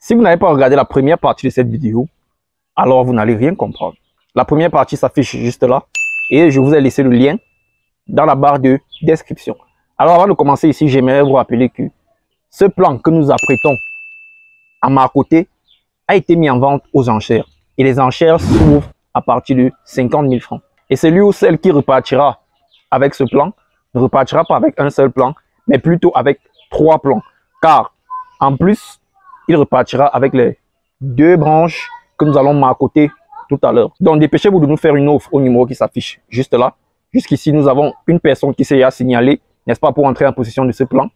Si vous n'avez pas regardé la première partie de cette vidéo, alors vous n'allez rien comprendre. La première partie s'affiche juste là et je vous ai laissé le lien dans la barre de description. Alors avant de commencer ici, j'aimerais vous rappeler que ce plan que nous apprêtons à ma côté a été mis en vente aux enchères. Et les enchères s'ouvrent à partir de 50 000 francs. Et celui ou celle qui repartira avec ce plan ne repartira pas avec un seul plan, mais plutôt avec trois plans. Car en plus, il repartira avec les deux branches que nous allons marcoter tout à l'heure. Donc dépêchez-vous de nous faire une offre au numéro qui s'affiche juste là. Jusqu'ici, nous avons une personne qui s'est signalée, n'est-ce pas, pour entrer en possession de ce plan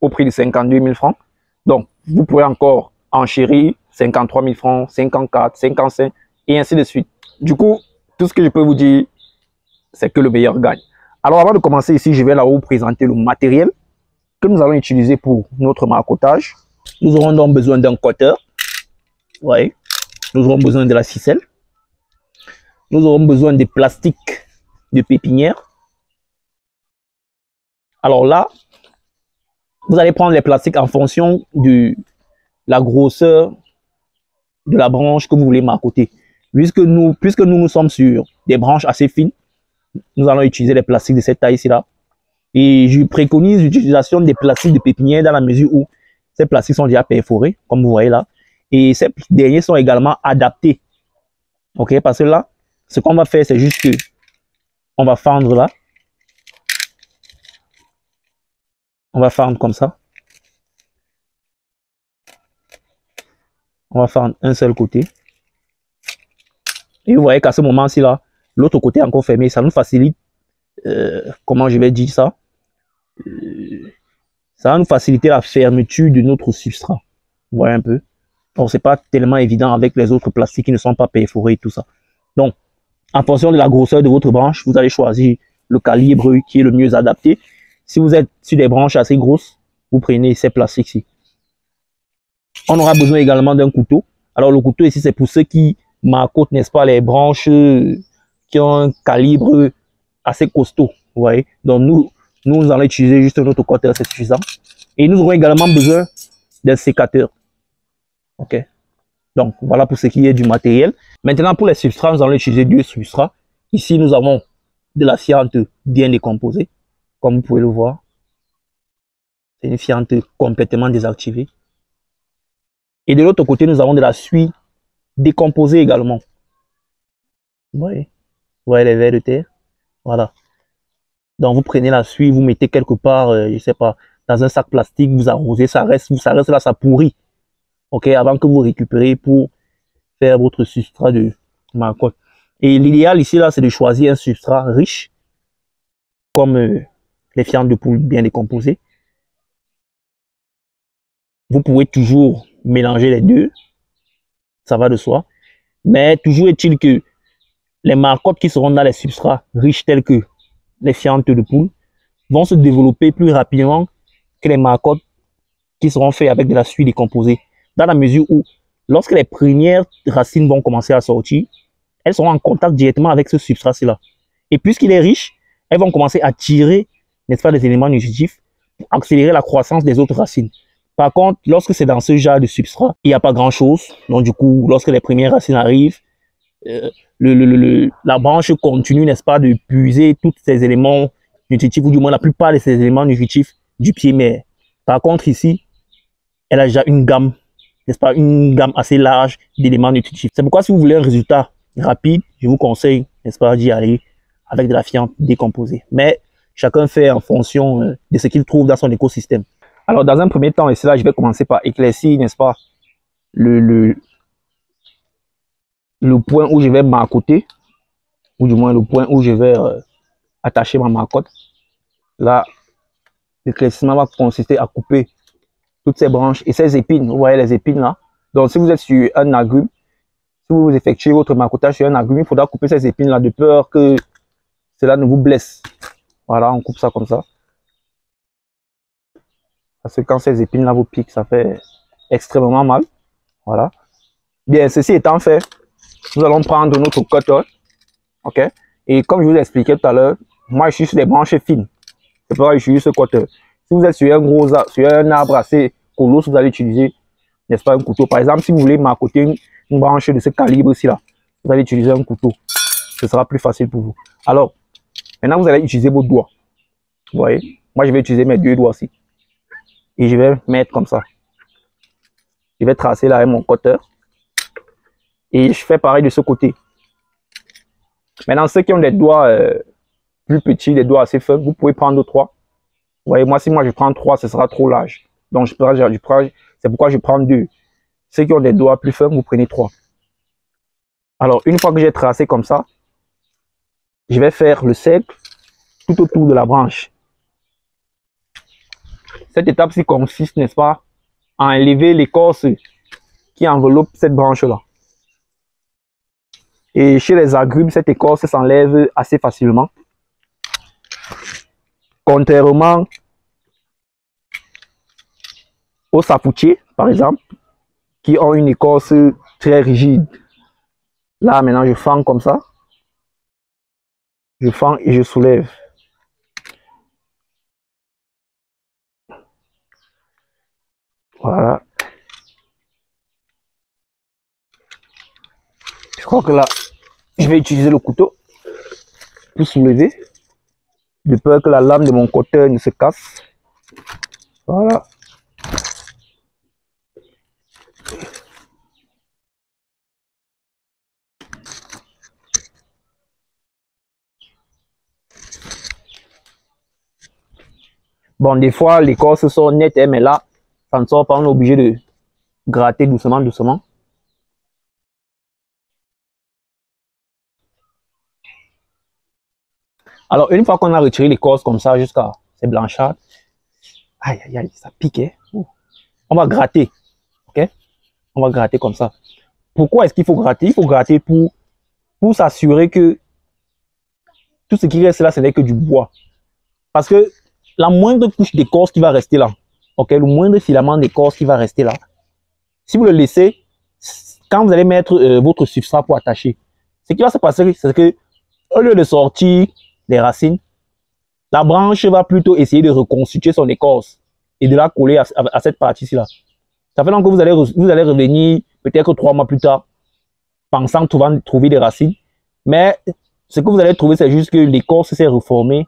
au prix de 52 000 francs. Donc, vous pourrez encore enchérir 53 000 francs, 54, 55 et ainsi de suite. Du coup, tout ce que je peux vous dire, c'est que le meilleur gagne. Alors, avant de commencer ici, je vais là vous présenter le matériel que nous allons utiliser pour notre marcotage. Nous aurons donc besoin d'un cutter. Oui. Nous aurons besoin de la ficelle. Nous aurons besoin de plastique de pépinière. Alors là, vous allez prendre les plastiques en fonction de la grosseur de la branche que vous voulez marcoter. Puisque nous, puisque nous, nous sommes sur des branches assez fines, nous allons utiliser les plastiques de cette taille-ci là. Et je préconise l'utilisation des plastiques de pépinière dans la mesure où ces plastiques sont déjà perforés, comme vous voyez là. Et ces derniers sont également adaptés. Ok, parce que là, ce qu'on va faire, c'est juste que on va fendre là. On va fendre comme ça. On va fendre un seul côté. Et vous voyez qu'à ce moment-ci là, l'autre côté est encore fermé. Ça nous facilite, euh, comment je vais dire ça? Euh, Ça va nous faciliter la fermeture de notre substrat. Vous voyez un peu Donc, c'est pas tellement évident avec les autres plastiques qui ne sont pas perforés et tout ça. Donc, en fonction de la grosseur de votre branche, vous allez choisir le calibre qui est le mieux adapté. Si vous êtes sur des branches assez grosses, vous prenez ces plastiques-ci. On aura besoin également d'un couteau. Alors le couteau ici, c'est pour ceux qui marcotent, n'est-ce pas, les branches qui ont un calibre assez costaud. Vous voyez Donc nous, nous allons utiliser juste notre cutter, c'est suffisant. Et nous aurons également besoin d'un sécateur. Ok donc, voilà pour ce qui est du matériel. Maintenant, pour les substrats, nous allons utiliser deux substrats. Ici, nous avons de la fiente bien décomposée, comme vous pouvez le voir. C'est une fiente complètement désactivée. Et de l'autre côté, nous avons de la suie décomposée également. Vous voyez? Vous voyez les vers de terre? Voilà. Donc, vous prenez la suie, vous mettez quelque part, euh, je sais pas, dans un sac plastique, vous arrosez, ça reste, ça reste là, ça pourrit ok, avant que vous récupérez pour faire votre substrat de marcotte. Et l'idéal ici, là, c'est de choisir un substrat riche, comme euh, les fientes de poule bien décomposées. Vous pouvez toujours mélanger les deux, ça va de soi. Mais toujours est-il que les marcottes qui seront dans les substrats riches tels que les fientes de poule vont se développer plus rapidement que les marcottes qui seront faits avec de la suie décomposée dans la mesure où, lorsque les premières racines vont commencer à sortir, elles seront en contact directement avec ce substrat-là. Et puisqu'il est riche, elles vont commencer à tirer, n'est-ce pas, des éléments nutritifs pour accélérer la croissance des autres racines. Par contre, lorsque c'est dans ce genre de substrat, il n'y a pas grand-chose. Donc, du coup, lorsque les premières racines arrivent, euh, la branche continue, n'est-ce pas, de puiser tous ces éléments nutritifs, ou du moins la plupart de ces éléments nutritifs du pied mère. Par contre, ici, elle a déjà une gamme n'est-ce pas, une gamme assez large d'éléments nutritifs. C'est pourquoi si vous voulez un résultat rapide, je vous conseille, n'est-ce pas, d'y aller avec de la fiente décomposée. Mais chacun fait en fonction euh, de ce qu'il trouve dans son écosystème. Alors, dans un premier temps, et là, je vais commencer par éclaircir, n'est-ce pas, le, le point où je vais m'accoter, ou du moins le point où je vais euh, attacher ma marcotte. Là, l'éclaircissement va consister à couper toutes ces branches et ces épines. Vous voyez les épines là. Donc, si vous êtes sur un agrume, si vous effectuez votre marcotage sur un agrume, il faudra couper ces épines là de peur que cela ne vous blesse. Voilà, on coupe ça comme ça. Parce que quand ces épines là vous piquent, ça fait extrêmement mal. Voilà. Bien, ceci étant fait, nous allons prendre notre cutter. OK? Et comme je vous ai tout à l'heure, moi je suis sur des branches fines. C'est pourquoi suis ce cutter. Si vous êtes sur un gros arbre, sur un arbre assez colosse, vous allez utiliser n'est-ce pas, un couteau. Par exemple, si vous voulez m'accoter une, branche de ce calibre-ci, là, vous allez utiliser un couteau. Ce sera plus facile pour vous. Alors, maintenant, vous allez utiliser vos doigts. Vous voyez? Moi, je vais utiliser mes deux doigts aussi. Et je vais mettre comme ça. Je vais tracer là mon cutter. Et je fais pareil de ce côté. Maintenant, ceux qui ont des doigts euh, plus petits, des doigts assez fins, vous pouvez prendre trois. Vous voyez, moi, si moi je prends trois, ce sera trop large. Donc, je prends, c'est pourquoi je prends deux. Ceux qui ont des doigts plus fins, vous prenez trois. Alors, une fois que j'ai tracé comme ça, je vais faire le cercle tout autour de la branche. Cette étape-ci consiste, n'est-ce pas, à enlever l'écorce qui enveloppe cette branche-là. Et chez les agrumes, cette écorce s'enlève assez facilement. Contrairement aux sapoutiers, par exemple, qui ont une écorce très rigide. Là, maintenant, je fends comme ça. Je fends et je soulève. Voilà. Je crois que là, je vais utiliser le couteau pour soulever. De peur que la lame de mon côté ne se casse. Voilà. Bon, des fois, l'écorce sort nette, hein, mais là, ça ne sort pas. On est obligé de gratter doucement, doucement. Alors, une fois qu'on a retiré l'écorce comme ça jusqu'à ces blanchâtres, aïe, aïe, aïe, ça pique. Hein. On va gratter. OK? On va gratter comme ça. Pourquoi est-ce qu'il faut gratter? Il faut gratter pour, pour s'assurer que tout ce qui reste là, ce n'est que du bois. Parce que la moindre couche d'écorce qui va rester là, ok, le moindre filament d'écorce qui va rester là, si vous le laissez, quand vous allez mettre euh, votre substrat pour attacher, ce qui va se passer, c'est que au lieu de sortir les racines, la branche va plutôt essayer de reconstituer son écorce et de la coller à, cette partie-ci là. Ça fait donc que vous allez, vous allez revenir peut-être trois mois plus tard, pensant trouver, trouver des racines, mais ce que vous allez trouver, c'est juste que l'écorce s'est reformée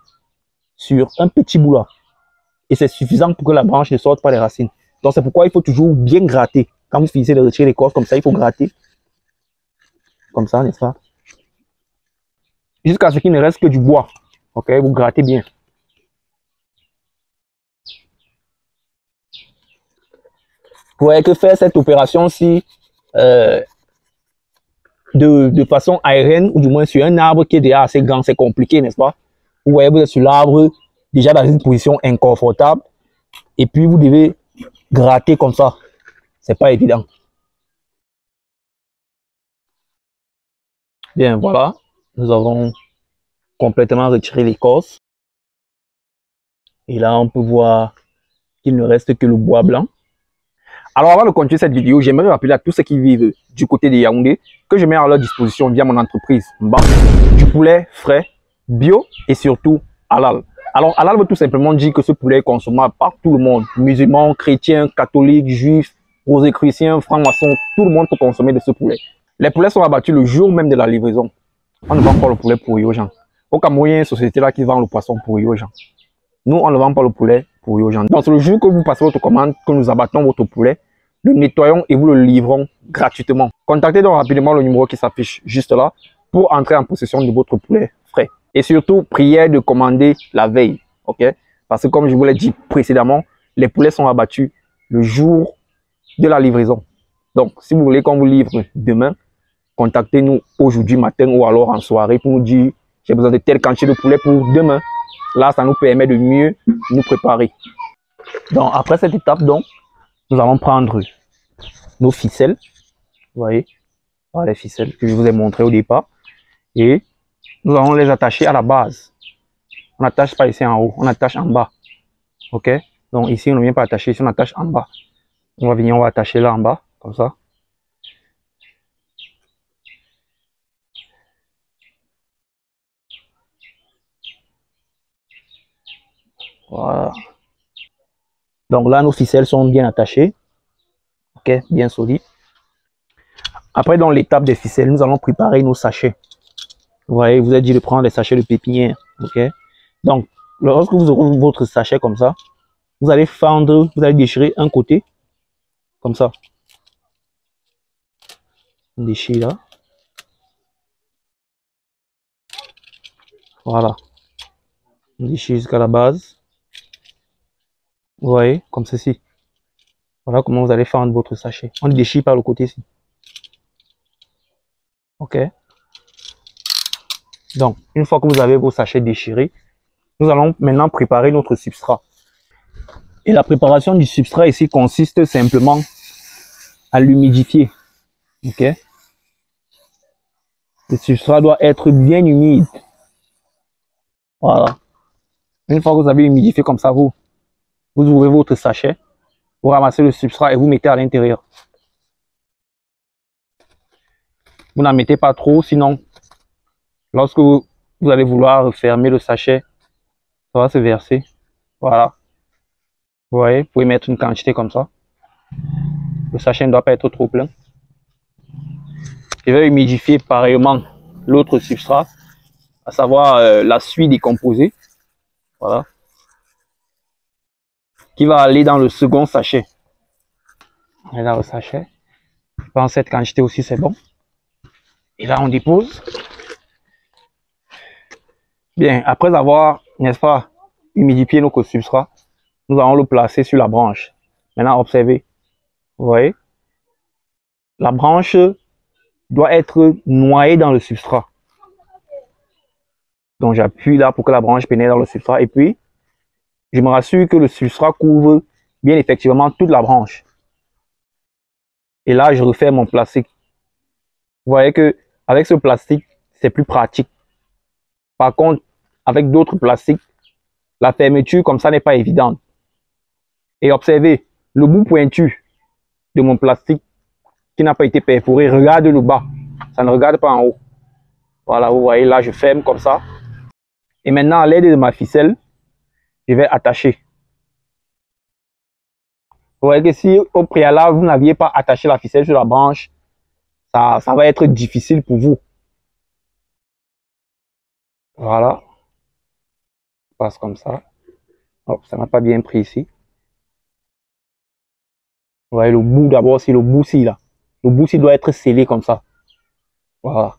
sur un petit bout là. Et c'est suffisant pour que la branche ne sorte pas les racines. Donc c'est pourquoi il faut toujours bien gratter. Quand vous finissez de retirer l'écorce comme ça, il faut gratter. Comme ça, n'est-ce pas? Jusqu'à ce qu'il ne reste que du bois. Ok, vous grattez bien. Vous voyez que faire cette opération-ci euh, de, de façon aérienne, ou du moins sur un arbre qui est déjà assez grand, c'est compliqué, n'est-ce pas? Vous voyez, vous êtes sur l'arbre, déjà dans une position inconfortable. Et puis, vous devez gratter comme ça. C'est pas évident. Bien, voilà. Nous avons complètement retiré l'écorce. Et là, on peut voir qu'il ne reste que le bois blanc. Alors, avant de continuer cette vidéo, j'aimerais rappeler à tous ceux qui vivent du côté de Yaoundé que je mets à leur disposition via mon entreprise du poulet frais bio et surtout halal. Alors, halal veut tout simplement dire que ce poulet est consommable par tout le monde. Musulmans, chrétiens, catholiques, juifs, chrétiens, francs-maçons, tout le monde peut consommer de ce poulet. Les poulets sont abattus le jour même de la livraison. On ne vend pas le poulet pourri aux gens. Au Cameroun, il société là qui vend le poisson pourri aux gens. Nous, on ne vend pas le poulet pourri aux gens. Donc, le jour que vous passez votre commande, que nous abattons votre poulet, le nettoyons et vous le livrons gratuitement. Contactez donc rapidement le numéro qui s'affiche juste là pour entrer en possession de votre poulet frais. Et surtout, prière de commander la veille. ok? Parce que comme je vous l'ai dit précédemment, les poulets sont abattus le jour de la livraison. Donc, si vous voulez qu'on vous livre demain, contactez-nous aujourd'hui matin ou alors en soirée pour nous dire j'ai besoin de telle quantité de poulet pour demain. Là, ça nous permet de mieux nous préparer. Donc, après cette étape, donc, nous allons prendre nos ficelles. Vous voyez, les ficelles que je vous ai montré au départ. Et nous allons les attacher à la base. On n'attache pas ici en haut, on attache en bas. Ok? Donc ici, on ne vient pas attacher, ici on attache en bas. On va venir, on va attacher là en bas, comme ça. Voilà. Donc là, nos ficelles sont bien attachées. Ok, bien solide. Après, dans l'étape des ficelles, nous allons préparer nos sachets. Vous voyez, vous êtes dit de prendre les sachets de pépinière. Ok? Donc, lorsque vous aurez votre sachet comme ça, vous allez fendre, vous allez déchirer un côté, comme ça. On déchire là. Voilà. On déchire jusqu'à la base. Vous voyez, comme ceci. Voilà comment vous allez fendre votre sachet. On déchire par le côté ici. Ok. Donc, une fois que vous avez vos sachets déchirés, nous allons maintenant préparer notre substrat. Et la préparation du substrat ici consiste simplement à l'humidifier. Ok Le substrat doit être bien humide. Voilà. Une fois que vous avez humidifié comme ça, vous, vous ouvrez votre sachet, vous ramassez le substrat et vous mettez à l'intérieur. Vous n'en mettez pas trop, sinon, lorsque vous, allez vouloir fermer le sachet, ça va se verser. Voilà. Vous voyez, vous pouvez mettre une quantité comme ça. Le sachet ne doit pas être trop plein. Je vais humidifier pareillement l'autre substrat, à savoir euh, la suie décomposée. Voilà. Qui va aller dans le second sachet. Et dans le sachet. Je pense cette quantité aussi c'est bon. Et là on dépose. Bien, après avoir, n'est-ce pas, humidifié notre substrat, nous allons le placer sur la branche. Maintenant, observez. Vous voyez? La branche doit être noyée dans le substrat. Donc, j'appuie là pour que la branche pénètre dans le substrat. Et puis, je me rassure que le substrat couvre bien effectivement toute la branche. Et là, je refais mon plastique. Vous voyez que avec ce plastique, c'est plus pratique. Par contre, avec d'autres plastiques, la fermeture comme ça n'est pas évidente. Et observez, le bout pointu de mon plastique qui n'a pas été perforé, regarde le bas. Ça ne regarde pas en haut. Voilà, vous voyez, là, je ferme comme ça. Et maintenant, à l'aide de ma ficelle, je vais attacher. Vous voyez que si au préalable, vous n'aviez pas attaché la ficelle sur la branche, ça, ça va être difficile pour vous. Voilà passe comme ça. Oh, ça n'a pas bien pris ici. Vous voyez le bout d'abord, c'est le bout ci là. Le bout ci doit être scellé comme ça. Voilà.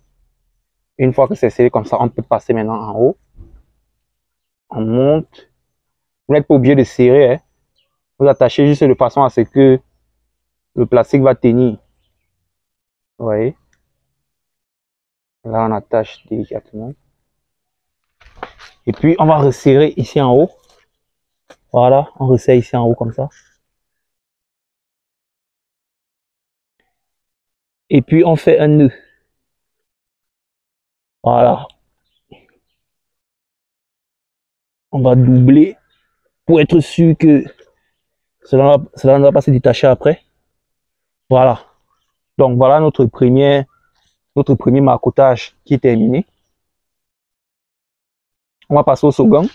Une fois que c'est scellé comme ça, on peut passer maintenant en haut. On monte. Vous n'êtes pas obligé de serrer. Hein. Vous attachez juste de façon à ce que le plastique va tenir. Vous voyez? Là, on attache délicatement. Et puis, on va resserrer ici en haut. Voilà, on resserre ici en haut comme ça. Et puis, on fait un nœud. Voilà. On va doubler pour être sûr que cela, ne va pas se détacher après. Voilà. Donc, voilà notre premier, notre premier marcotage qui est terminé. On va passer au second.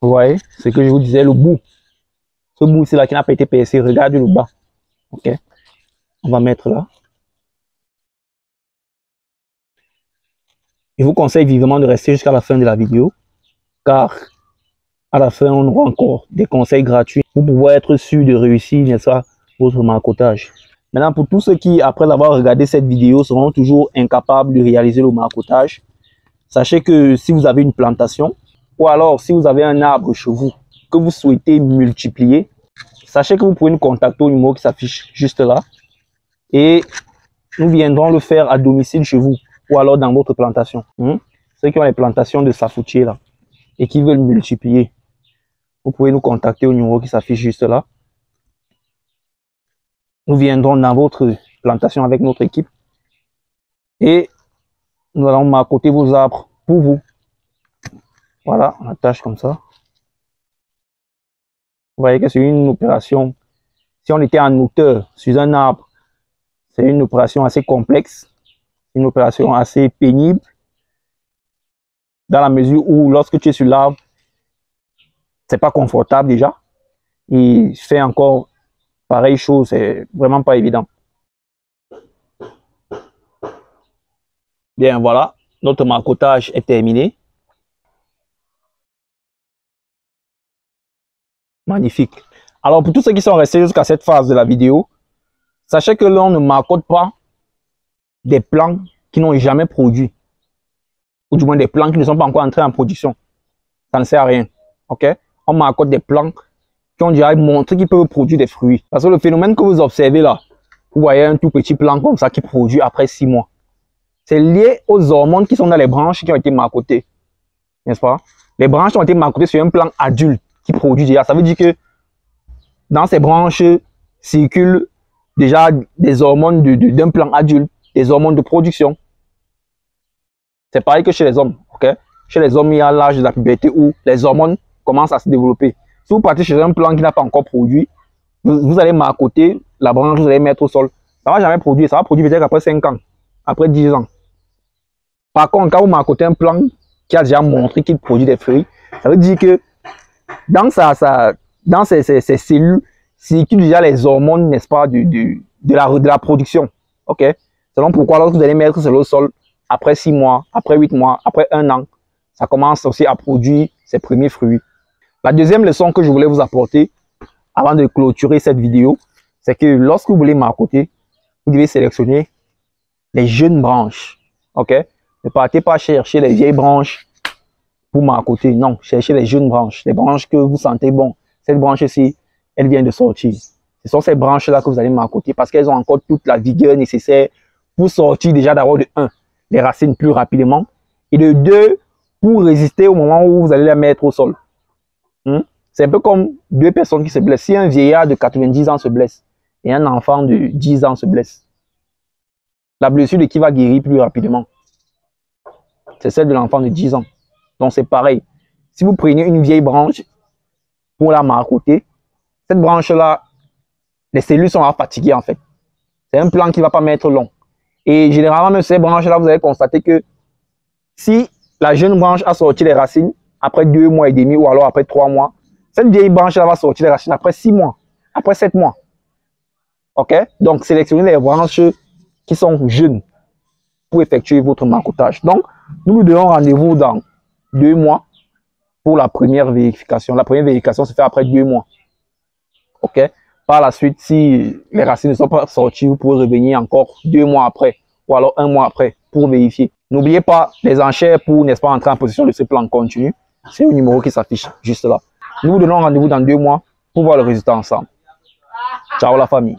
Vous voyez, ce que je vous disais, le bout. Ce bout, c'est là qui n'a pas été percé. Regardez le bas. OK. On va mettre là. Je vous conseille vivement de rester jusqu'à la fin de la vidéo. Car à la fin, on aura encore des conseils gratuits pour pouvoir être sûr de réussir, votre marcotage. Maintenant, pour tous ceux qui, après avoir regardé cette vidéo, seront toujours incapables de réaliser le marcotage, sachez que si vous avez une plantation, ou alors si vous avez un arbre chez vous que vous souhaitez multiplier, sachez que vous pouvez nous contacter au numéro qui s'affiche juste là. Et nous viendrons le faire à domicile chez vous, ou alors dans votre plantation. Hmm? Ceux qui ont les plantations de safoutier là, et qui veulent multiplier, vous pouvez nous contacter au numéro qui s'affiche juste là. Nous viendrons dans votre plantation avec notre équipe et nous allons marcoter vos arbres pour vous. Voilà, on attache comme ça. Vous voyez que c'est une opération. Si on était en hauteur sur un arbre, c'est une opération assez complexe, une opération assez pénible, dans la mesure où lorsque tu es sur l'arbre, c'est pas confortable déjà. Il fait encore pareille chose, c'est vraiment pas évident. Bien, voilà, notre marcotage est terminé. Magnifique. Alors, pour tous ceux qui sont restés jusqu'à cette phase de la vidéo, sachez que l'on ne marcote pas des plans qui n'ont jamais produit. Ou du moins des plans qui ne sont pas encore entrés en production. Ça ne sert à rien. OK? On marcote des plans qui ont déjà montré qu'ils peuvent produire des fruits. Parce que le phénomène que vous observez là, vous voyez un tout petit plan comme ça qui produit après six mois. C'est lié aux hormones qui sont dans les branches qui ont été marcotées. N'est-ce pas? Les branches ont été marcotées sur un plan adulte qui produit déjà. Ça veut dire que dans ces branches circulent déjà des hormones d'un plan adulte, des hormones de production. C'est pareil que chez les hommes. ok? Chez les hommes, il y a l'âge de la puberté où les hormones commencent à se développer. Si vous partez chez un plan qui n'a pas encore produit, vous, allez marcoter la branche, vous allez mettre au sol. Ça ne va jamais produire. Ça va produire peut-être après 5 ans, après 10 ans. Par contre, quand vous marcotez un plan qui a déjà montré qu'il produit des fruits, ça veut dire que dans, sa, dans ces, ces, ces cellules déjà les hormones, n'est-ce pas, du, du, de, la, de la production. OK? Donc pourquoi lorsque vous allez mettre sur le sol, après 6 mois, après 8 mois, après un an, ça commence aussi à produire ses premiers fruits. La deuxième leçon que je voulais vous apporter avant de clôturer cette vidéo, c'est que lorsque vous voulez marcoter, vous devez sélectionner les jeunes branches. OK? Ne partez pas chercher les vieilles branches pour marcoter. Non, cherchez les jeunes branches, les branches que vous sentez bon. Cette branche-ci, elle vient de sortir. Ce sont ces branches-là que vous allez marcoter parce qu'elles ont encore toute la vigueur nécessaire pour sortir déjà d'abord de 1, les racines plus rapidement et de 2, pour résister au moment où vous allez les mettre au sol. Hmm? C'est un peu comme deux personnes qui se blessent. Si un vieillard de 90 ans se blesse et un enfant de 10 ans se blesse, la blessure de qui va guérir plus rapidement? C'est celle de l'enfant de 10 ans. Donc c'est pareil. Si vous prenez une vieille branche pour la marcoter, cette branche-là, les cellules sont fatiguées en fait. C'est un plan qui ne va pas mettre long. Et généralement, même ces branches-là, vous allez constater que si la jeune branche a sorti les racines, après deux mois et demi ou alors après trois mois. Cette vieille branche va sortir les racines après six mois, après sept mois. OK? Donc, sélectionnez les branches qui sont jeunes pour effectuer votre marcotage. Donc, nous nous donnons rendez-vous dans deux mois pour la première vérification. La première vérification se fait après deux mois. OK? Par la suite, si les racines ne sont pas sorties, vous pouvez revenir encore deux mois après ou alors un mois après pour vérifier. N'oubliez pas les enchères pour, n'est-ce pas, entrer en position de ce plan continu. C'est le numéro qui s'affiche juste là. Nous vous donnons rendez-vous dans deux mois pour voir le résultat ensemble. Ciao la famille.